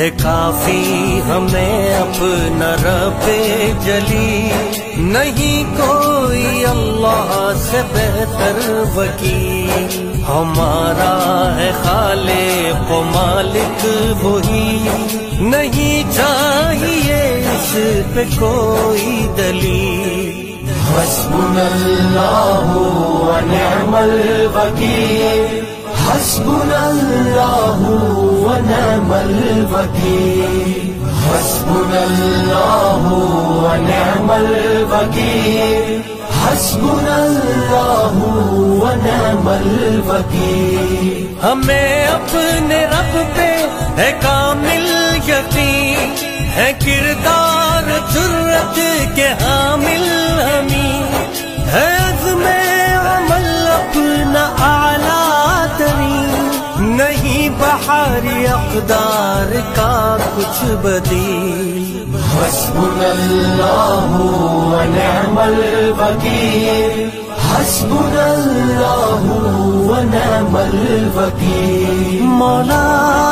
ہے کافی، ہمیں اپنا رب جلی۔ نہیں کوئی اللہ سے بہتر وکیل۔ ہمارا ہے خالق و مالک وہی۔ نہیں چاہیے اس پہ کوئی دلیل۔ حسبنا اللہ ونعم الوکیل۔ حسبنا اللہ ونعم الوکیل حسبنا اللہ ونعم الوکیل حسبنا اللہ ونعم الوکیل ہمیں اپنے رب پہ ہے کامل یقین، ہے کردار جرت کے نہیں بہاری اقدار کا کچھ بدیل. حسبنا اللہ ونعم الوکیل. حسبنا اللہ ونعم الوکیل. مولا